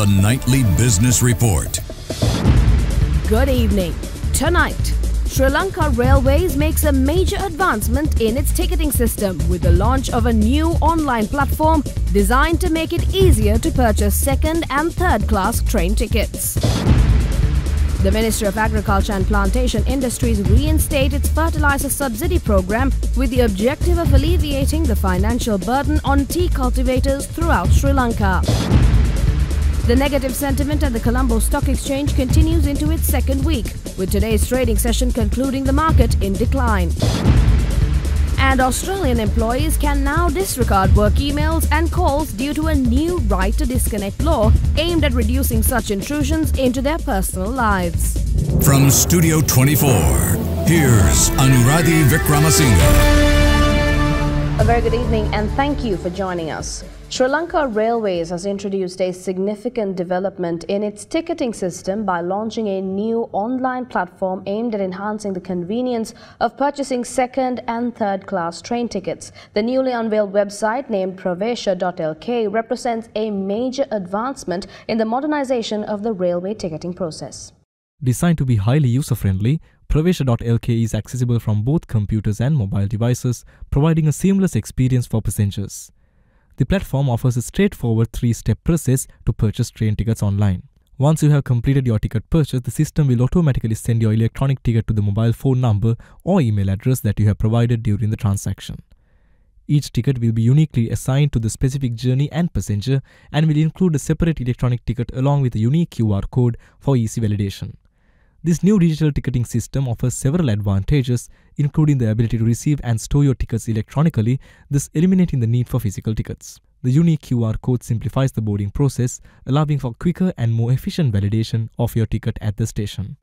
The Nightly Business Report. Good evening. Tonight, Sri Lanka Railways makes a major advancement in its ticketing system with the launch of a new online platform designed to make it easier to purchase second and third class train tickets. The Ministry of Agriculture and Plantation Industries reinstate its fertilizer subsidy program with the objective of alleviating the financial burden on tea cultivators throughout Sri Lanka. The negative sentiment at the Colombo Stock Exchange continues into its second week, with today's trading session concluding the market in decline. And Australian employees can now disregard work emails and calls due to a new right to disconnect law aimed at reducing such intrusions into their personal lives. From Studio 24, here's Anuradhi Vikramasinghe. A very good evening and thank you for joining us. Sri Lanka Railways has introduced a significant development in its ticketing system by launching a new online platform aimed at enhancing the convenience of purchasing second and third class train tickets. The newly unveiled website named pravesha.lk represents a major advancement in the modernization of the railway ticketing process. Designed to be highly user-friendly, Pravesha.lk is accessible from both computers and mobile devices, providing a seamless experience for passengers. The platform offers a straightforward three-step process to purchase train tickets online. Once you have completed your ticket purchase, the system will automatically send your electronic ticket to the mobile phone number or email address that you have provided during the transaction. Each ticket will be uniquely assigned to the specific journey and passenger and will include a separate electronic ticket along with a unique QR code for easy validation. This new digital ticketing system offers several advantages, including the ability to receive and store your tickets electronically, thus eliminating the need for physical tickets. The unique QR code simplifies the boarding process, allowing for quicker and more efficient validation of your ticket at the station.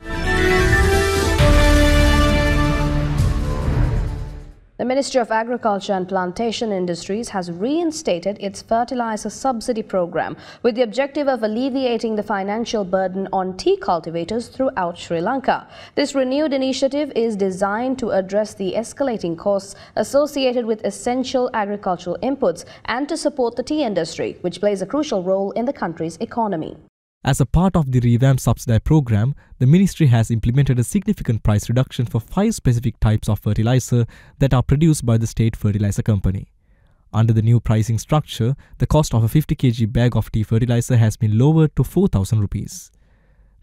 The Ministry of Agriculture and Plantation Industries has reinstated its fertilizer subsidy program with the objective of alleviating the financial burden on tea cultivators throughout Sri Lanka. This renewed initiative is designed to address the escalating costs associated with essential agricultural inputs and to support the tea industry, which plays a crucial role in the country's economy. As a part of the revamped subsidy program, the ministry has implemented a significant price reduction for five specific types of fertilizer that are produced by the state fertilizer company. Under the new pricing structure, the cost of a 50 kg bag of tea fertilizer has been lowered to 4000 rupees.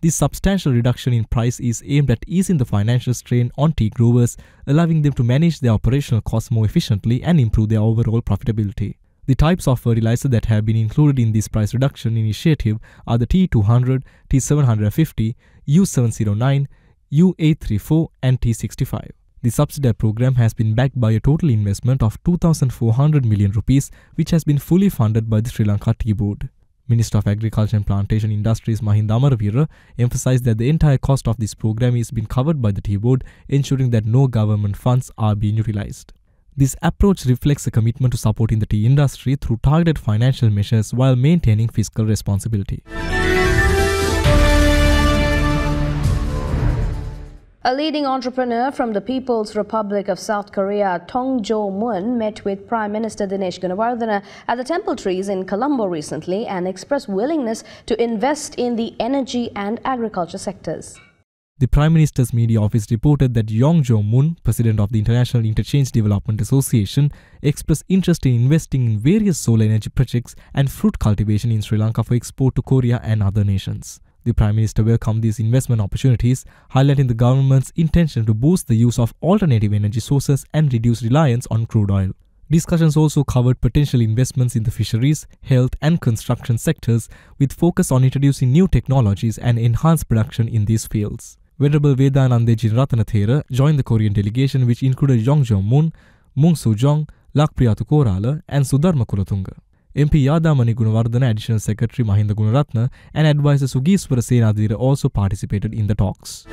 This substantial reduction in price is aimed at easing the financial strain on tea growers, allowing them to manage their operational costs more efficiently and improve their overall profitability. The types of fertilizer that have been included in this price reduction initiative are the T200, T750, U709, U834 and T65. The subsidy program has been backed by a total investment of 2400 million rupees which has been fully funded by the Sri Lanka Tea Board. Minister of Agriculture and Plantation Industries Mahinda Amaraweera emphasized that the entire cost of this program is being covered by the Tea Board, ensuring that no government funds are being utilized. This approach reflects a commitment to supporting the tea industry through targeted financial measures while maintaining fiscal responsibility. A leading entrepreneur from the People's Republic of South Korea, Tong Jo Moon, met with Prime Minister Dinesh Gunawardena at the Temple Trees in Colombo recently and expressed willingness to invest in the energy and agriculture sectors. The Prime Minister's media office reported that Yong Jo Moon, president of the International Interchange Development Association, expressed interest in investing in various solar energy projects and fruit cultivation in Sri Lanka for export to Korea and other nations. The Prime Minister welcomed these investment opportunities, highlighting the government's intention to boost the use of alternative energy sources and reduce reliance on crude oil. Discussions also covered potential investments in the fisheries, health and construction sectors with focus on introducing new technologies and enhanced production in these fields. Venerable Vedanande Jinratanathera joined the Korean delegation which included Yong Jong Moon, Mung Soo Jong, Lakpriyatu Korala and Sudharma Kulatunga. MP Yadamani Gunawardena, Additional Secretary Mahinda Gunaratna and Advisor Sugiswara Senadira also participated in the talks.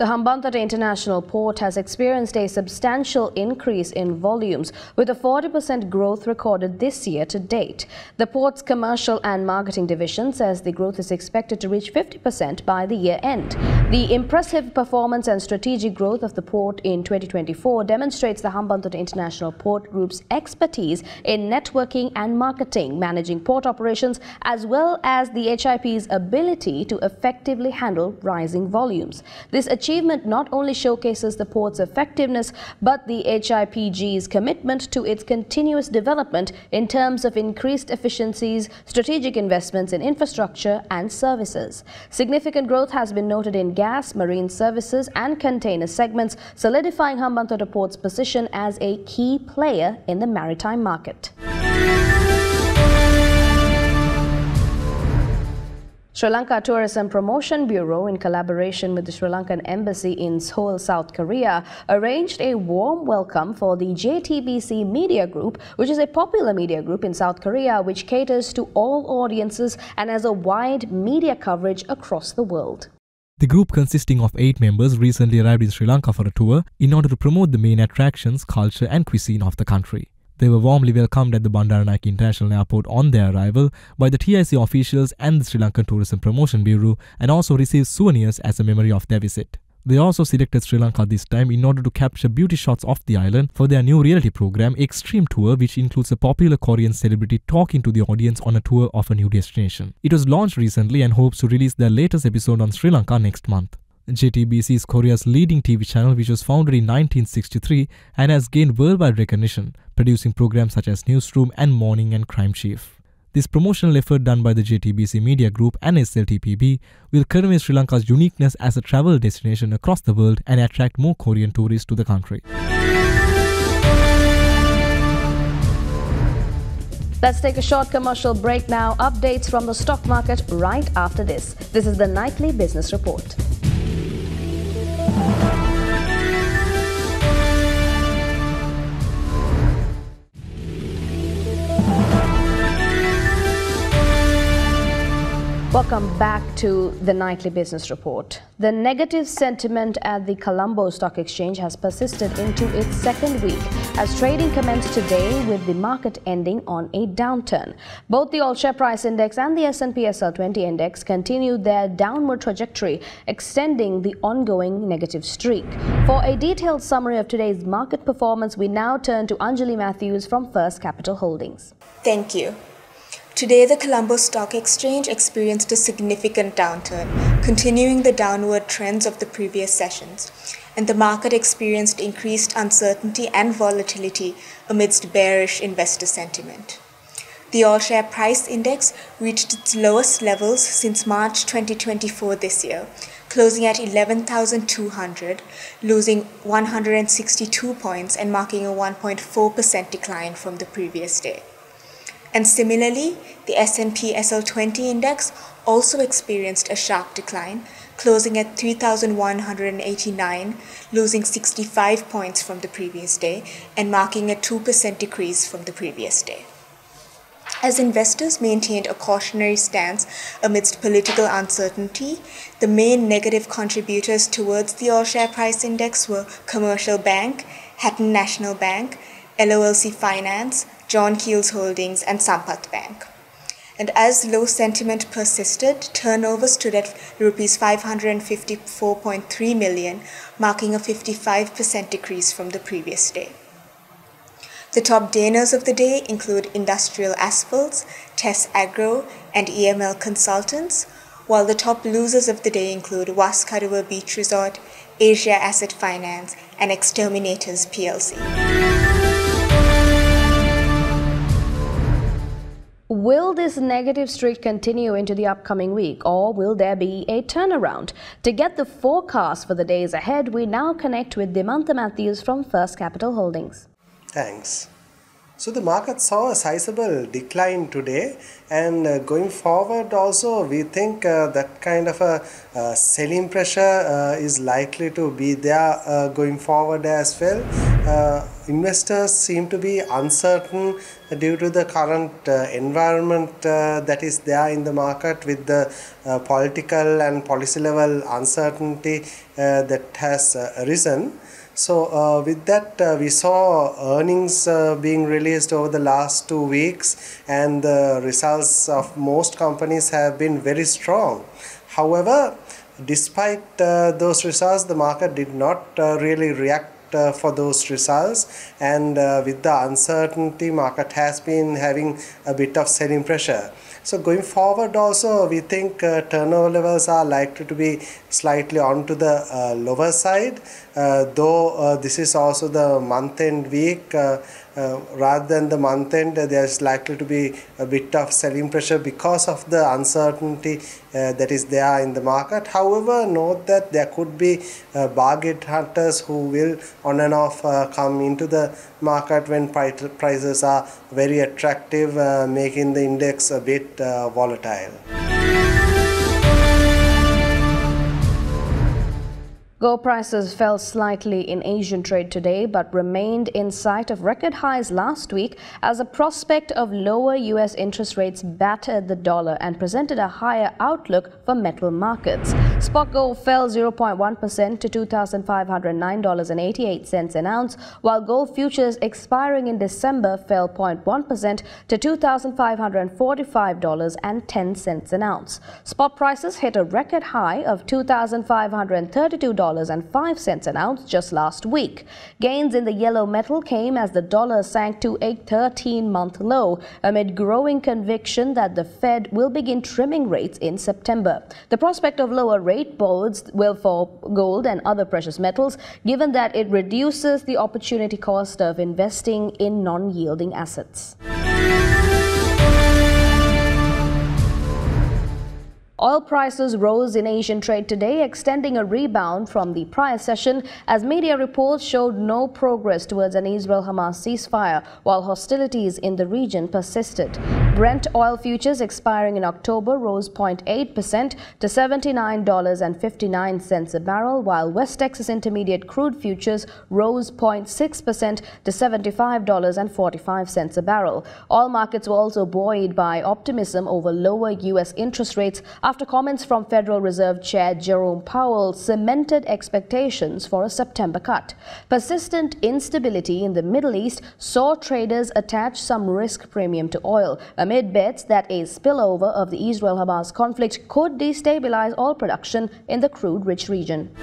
The Hambantota International Port has experienced a substantial increase in volumes, with a 40% growth recorded this year to date. The port's commercial and marketing division says the growth is expected to reach 50% by the year end. The impressive performance and strategic growth of the port in 2024 demonstrates the Hambantota International Port Group's expertise in networking and marketing, managing port operations, as well as the HIP's ability to effectively handle rising volumes. This achievement not only showcases the port's effectiveness, but the HIPG's commitment to its continuous development in terms of increased efficiencies, strategic investments in infrastructure and services. Significant growth has been noted in gas, marine services and container segments, solidifying Hambantota Port's position as a key player in the maritime market. Sri Lanka Tourism Promotion Bureau, in collaboration with the Sri Lankan Embassy in Seoul, South Korea, arranged a warm welcome for the JTBC Media Group, which is a popular media group in South Korea which caters to all audiences and has a wide media coverage across the world. The group, consisting of eight members, recently arrived in Sri Lanka for a tour in order to promote the main attractions, culture, and cuisine of the country. They were warmly welcomed at the Bandaranaike International Airport on their arrival by the TIC officials and the Sri Lankan Tourism Promotion Bureau and also received souvenirs as a memory of their visit. They also selected Sri Lanka this time in order to capture beauty shots of the island for their new reality program Extreme Tour which includes a popular Korean celebrity talking to the audience on a tour of a new destination. It was launched recently and hopes to release their latest episode on Sri Lanka next month. JTBC is Korea's leading TV channel which was founded in 1963 and has gained worldwide recognition, producing programs such as Newsroom and Morning and Crime Chief. This promotional effort done by the JTBC Media Group and SLTPB will convey Sri Lanka's uniqueness as a travel destination across the world and attract more Korean tourists to the country. Let's take a short commercial break now. Updates from the stock market right after this. This is the Nightly Business Report. Welcome back to the nightly business report. The negative sentiment at the Colombo Stock Exchange has persisted into its second week as trading commenced today with the market ending on a downturn. Both the All Share Price Index and the S&P SL20 Index continued their downward trajectory, extending the ongoing negative streak. For a detailed summary of today's market performance, we now turn to Anjali Matthews from First Capital Holdings. Thank you. Today, the Colombo Stock Exchange experienced a significant downturn, continuing the downward trends of the previous sessions, and the market experienced increased uncertainty and volatility amidst bearish investor sentiment. The All Share Price Index reached its lowest levels since March 2024 this year, closing at 11,200, losing 162 points and marking a 1.4% decline from the previous day. And similarly, the S&P SL20 index also experienced a sharp decline, closing at 3,189, losing 65 points from the previous day and marking a 2% decrease from the previous day. As investors maintained a cautionary stance amidst political uncertainty, the main negative contributors towards the all share price index were Commercial Bank, Hatton National Bank, LOLC Finance, John Keells Holdings, and Sampath Bank. And as low sentiment persisted, turnover stood at rupees 554.3 million, marking a 55% decrease from the previous day. The top gainers of the day include Industrial Asphalts, Tess Agro, and EML Consultants, while the top losers of the day include Waskaduwa Beach Resort, Asia Asset Finance, and Exterminators PLC. Will this negative streak continue into the upcoming week or will there be a turnaround? To get the forecast for the days ahead, we now connect with Dimantha Matthews from First Capital Holdings. Thanks. So the market saw a sizable decline today, and uh, going forward, also we think uh, that kind of a uh, selling pressure uh, is likely to be there uh, going forward as well uh, investors seem to be uncertain due to the current environment that is there in the market with the political and policy level uncertainty that has arisen. So, uh, with that, uh, we saw earnings uh, being released over the last two weeks, and the results of most companies have been very strong. However, despite those results, the market did not really react uh, for those results. And uh, with the uncertainty market has been having a bit of selling pressure. So going forward also we think uh, turnover levels are likely to be slightly onto the uh, lower side. Uh, though uh, this is also the month end week uh, rather than the month end, uh, there's likely to be a bit of selling pressure because of the uncertainty uh, that is there in the market. However, note that there could be uh, bargain hunters who will on and off uh, come into the market when prices are very attractive, uh, making the index a bit volatile. Gold prices fell slightly in Asian trade today but remained in sight of record highs last week as a prospect of lower U.S. interest rates battered the dollar and presented a higher outlook for metal markets. Spot gold fell 0.1% to $2,509.88 an ounce, while gold futures expiring in December fell 0.1% to $2,545.10 an ounce. Spot prices hit a record high of $2,532 $2.05 an ounce just last week. Gains in the yellow metal came as the dollar sank to a 13-month low amid growing conviction that the Fed will begin trimming rates in September. The prospect of lower rate bodes well for gold and other precious metals given that it reduces the opportunity cost of investing in non-yielding assets. Oil prices rose in Asian trade today, extending a rebound from the prior session as media reports showed no progress towards an Israel-Hamas ceasefire, while hostilities in the region persisted. Brent oil futures expiring in October rose 0.8% to $79.59 a barrel, while West Texas Intermediate crude futures rose 0.6% to $75.45 a barrel. Oil markets were also buoyed by optimism over lower U.S. interest rates after comments from Federal Reserve Chair Jerome Powell cemented expectations for a September cut. Persistent instability in the Middle East saw traders attach some risk premium to oil amid bets that a spillover of the Israel-Hamas conflict could destabilize oil production in the crude-rich region.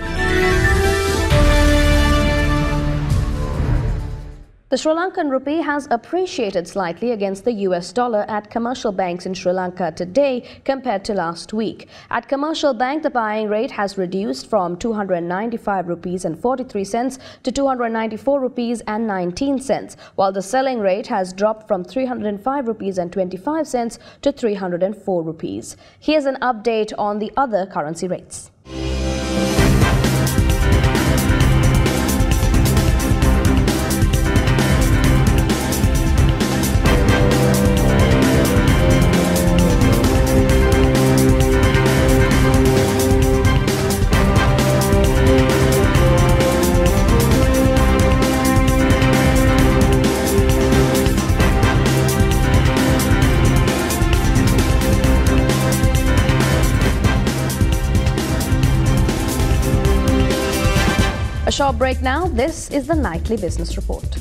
The Sri Lankan rupee has appreciated slightly against the US dollar at commercial banks in Sri Lanka today compared to last week. At Commercial Bank, the buying rate has reduced from 295 rupees and 43 cents to 294 rupees and 19 cents, while the selling rate has dropped from 305 rupees and 25 cents to 304 rupees. Here's an update on the other currency rates. This is the Nightly Business Report.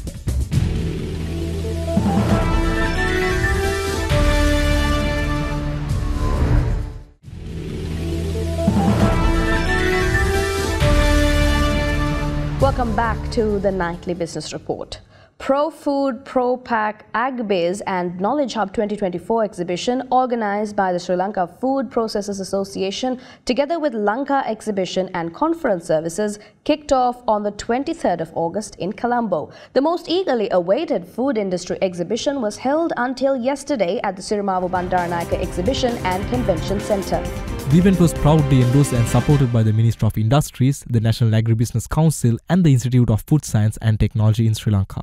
Welcome back to the Nightly Business Report. ProFood, ProPack, AgBiz and Knowledge Hub 2024 exhibition organized by the Sri Lanka Food Processors Association together with Lanka Exhibition and Conference Services kicked off on the 23rd of August in Colombo. The most eagerly awaited food industry exhibition was held until yesterday at the Sirimavo Bandaranaike Exhibition and Convention Centre. The event was proudly endorsed and supported by the Ministry of Industries, the National Agribusiness Council and the Institute of Food Science and Technology in Sri Lanka.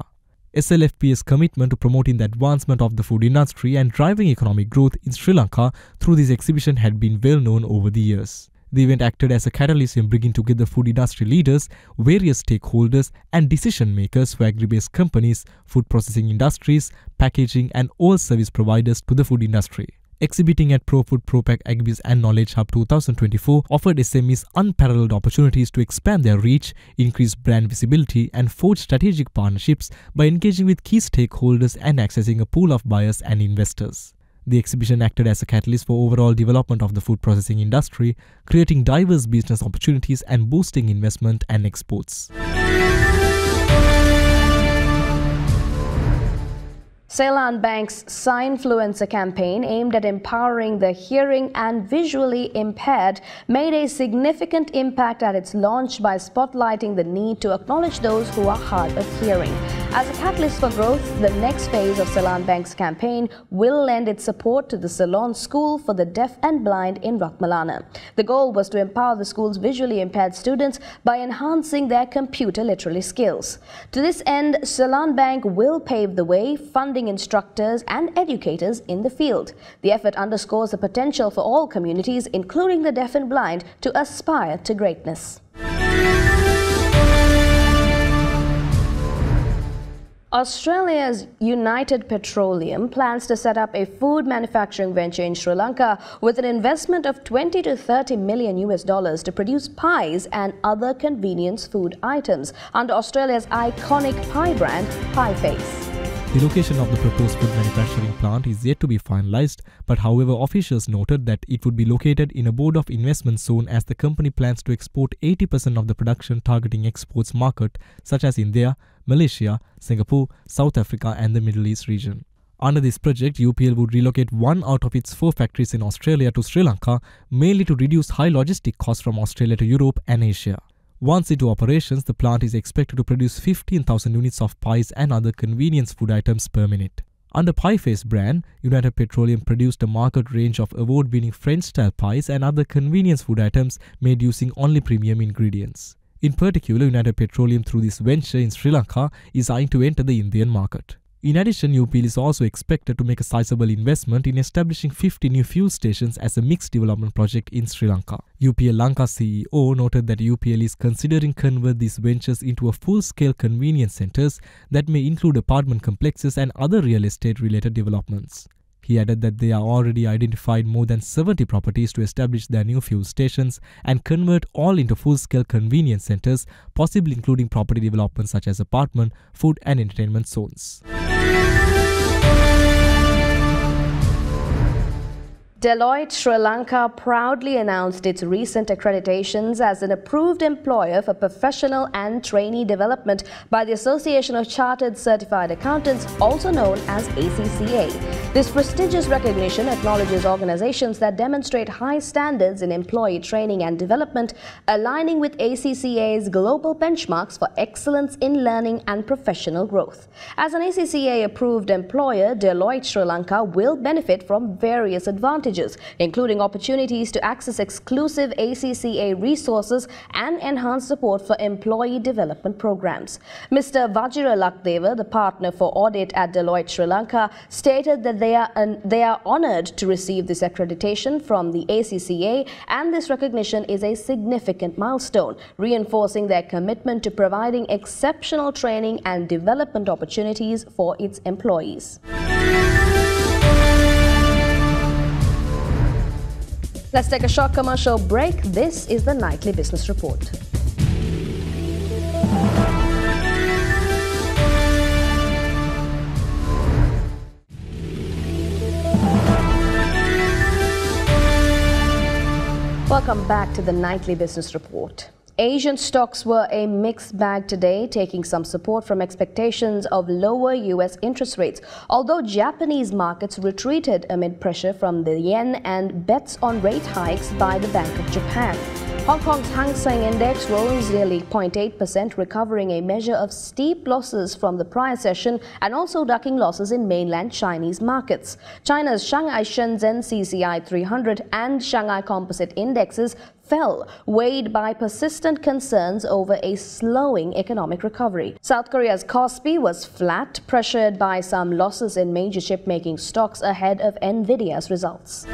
SLFP's commitment to promoting the advancement of the food industry and driving economic growth in Sri Lanka through this exhibition had been well known over the years. The event acted as a catalyst in bringing together food industry leaders, various stakeholders, and decision makers for agri-based companies, food processing industries, packaging, and all service providers to the food industry. Exhibiting at ProFood ProPack Agbiz and Knowledge Hub 2024 offered SMEs unparalleled opportunities to expand their reach, increase brand visibility, and forge strategic partnerships by engaging with key stakeholders and accessing a pool of buyers and investors. The exhibition acted as a catalyst for overall development of the food processing industry, creating diverse business opportunities and boosting investment and exports. Seylan Bank's Signfluencer campaign aimed at empowering the hearing and visually impaired made a significant impact at its launch by spotlighting the need to acknowledge those who are hard of hearing. As a catalyst for growth, the next phase of Seylan Bank's campaign will lend its support to the Ceylon School for the Deaf and Blind in Ratmalana. The goal was to empower the school's visually impaired students by enhancing their computer literacy skills. To this end, Seylan Bank will pave the way, funding instructors and educators in the field. The effort underscores the potential for all communities, including the deaf and blind, to aspire to greatness. Australia's United Petroleum plans to set up a food manufacturing venture in Sri Lanka with an investment of 20 to 30 million US dollars to produce pies and other convenience food items under Australia's iconic pie brand, Pie Face. The location of the proposed food manufacturing plant is yet to be finalized, but however officials noted that it would be located in a board of investment zone as the company plans to export 80% of the production targeting exports market such as India, Malaysia, Singapore, South Africa and the Middle East region. Under this project, UPL would relocate one out of its four factories in Australia to Sri Lanka, mainly to reduce high logistic costs from Australia to Europe and Asia. Once into operations, the plant is expected to produce 15,000 units of pies and other convenience food items per minute. Under Pieface brand, United Petroleum produced a market range of award-winning French-style pies and other convenience food items made using only premium ingredients. In particular, United Petroleum through this venture in Sri Lanka is eyeing to enter the Indian market. In addition, UPL is also expected to make a sizable investment in establishing 50 new fuel stations as a mixed development project in Sri Lanka. UPL Lanka CEO noted that UPL is considering convert these ventures into a full-scale convenience centers that may include apartment complexes and other real estate related developments. He added that they are already identified more than 70 properties to establish their new fuel stations and convert all into full-scale convenience centers, possibly including property developments such as apartment, food and entertainment zones. Deloitte Sri Lanka proudly announced its recent accreditations as an approved employer for professional and trainee development by the Association of Chartered Certified Accountants, also known as ACCA. This prestigious recognition acknowledges organizations that demonstrate high standards in employee training and development, aligning with ACCA's global benchmarks for excellence in learning and professional growth. As an ACCA approved employer, Deloitte Sri Lanka will benefit from various advantages including opportunities to access exclusive ACCA resources and enhance support for employee development programs. Mr. Vajira Lakdeva, the partner for audit at Deloitte Sri Lanka, stated that they are, they are honored to receive this accreditation from the ACCA and this recognition is a significant milestone, reinforcing their commitment to providing exceptional training and development opportunities for its employees. Let's take a short commercial break. This is the Nightly Business Report. Welcome back to the Nightly Business Report. Asian stocks were a mixed bag today, taking some support from expectations of lower U.S. interest rates, although Japanese markets retreated amid pressure from the yen and bets on rate hikes by the Bank of Japan. Hong Kong's Hang Seng Index rose nearly 0.8%, recovering a measure of steep losses from the prior session and also ducking losses in mainland Chinese markets. China's Shanghai Shenzhen CSI 300 and Shanghai Composite Indexes fell, weighed by persistent concerns over a slowing economic recovery. South Korea's Kospi was flat, pressured by some losses in major chip-making stocks ahead of Nvidia's results.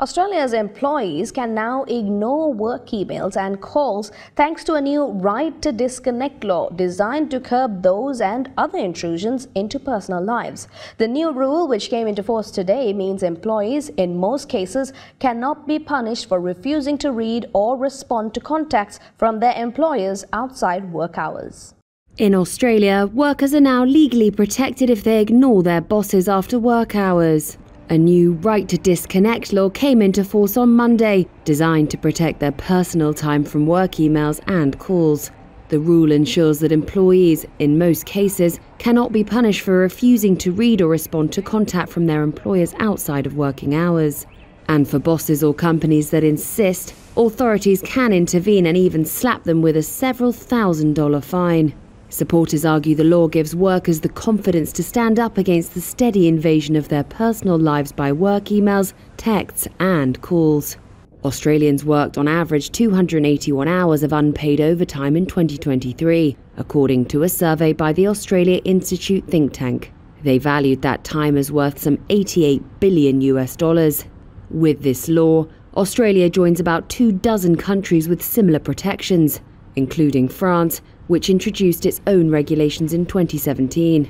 Australia's employees can now ignore work emails and calls thanks to a new right to disconnect law designed to curb those and other intrusions into personal lives. The new rule, which came into force today, means employees, in most cases, cannot be punished for refusing to read or respond to contacts from their employers outside work hours. In Australia, workers are now legally protected if they ignore their bosses after work hours. A new right to disconnect law came into force on Monday, designed to protect their personal time from work emails and calls. The rule ensures that employees, in most cases, cannot be punished for refusing to read or respond to contact from their employers outside of working hours. And for bosses or companies that insist, authorities can intervene and even slap them with a several thousand dollar fine. Supporters argue the law gives workers the confidence to stand up against the steady invasion of their personal lives by work emails, texts, and calls. Australians worked on average 281 hours of unpaid overtime in 2023, according to a survey by the Australia Institute think tank. They valued that time as worth some 88 billion US dollars. With this law, Australia joins about two dozen countries with similar protections, including France, which introduced its own regulations in 2017.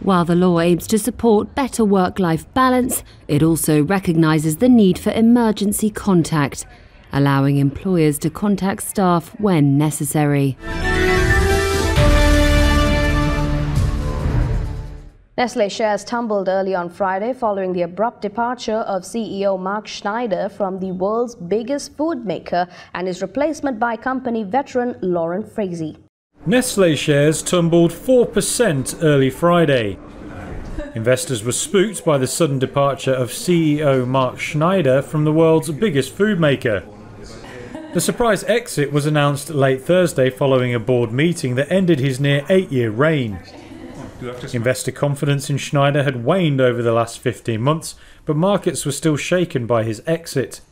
While the law aims to support better work life balance, it also recognises the need for emergency contact, allowing employers to contact staff when necessary. Nestle shares tumbled early on Friday following the abrupt departure of CEO Mark Schneider from the world's biggest food maker and his replacement by company veteran Laurent Freixe. Nestle shares tumbled 4% early Friday. Investors were spooked by the sudden departure of CEO Mark Schneider from the world's biggest food maker. The surprise exit was announced late Thursday following a board meeting that ended his near eight year reign. Investor confidence in Schneider had waned over the last 15 months, but markets were still shaken by his exit.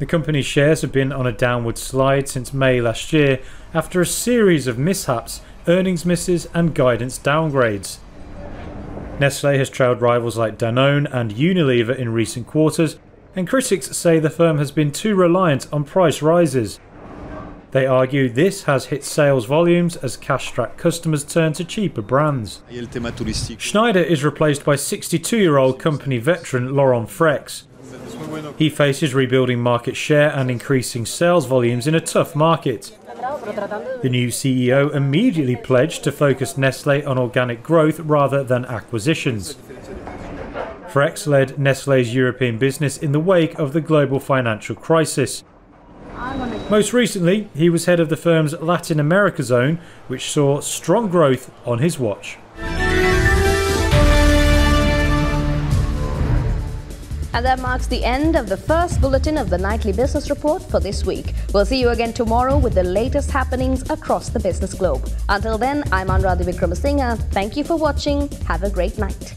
The company's shares have been on a downward slide since May last year after a series of mishaps, earnings misses, and guidance downgrades. Nestle has trailed rivals like Danone and Unilever in recent quarters, and critics say the firm has been too reliant on price rises. They argue this has hit sales volumes as cash strapped customers turn to cheaper brands. Schneider is replaced by 62 year old company veteran Laurent Freixe, he faces rebuilding market share and increasing sales volumes in a tough market. The new CEO immediately pledged to focus Nestle on organic growth rather than acquisitions. Freixe led Nestle's European business in the wake of the global financial crisis. Most recently, he was head of the firm's Latin America zone, which saw strong growth on his watch. And that marks the end of the first bulletin of the nightly business report for this week. We'll see you again tomorrow with the latest happenings across the business globe. Until then, I'm Anuradhi Vikramasinghe. Thank you for watching. Have a great night.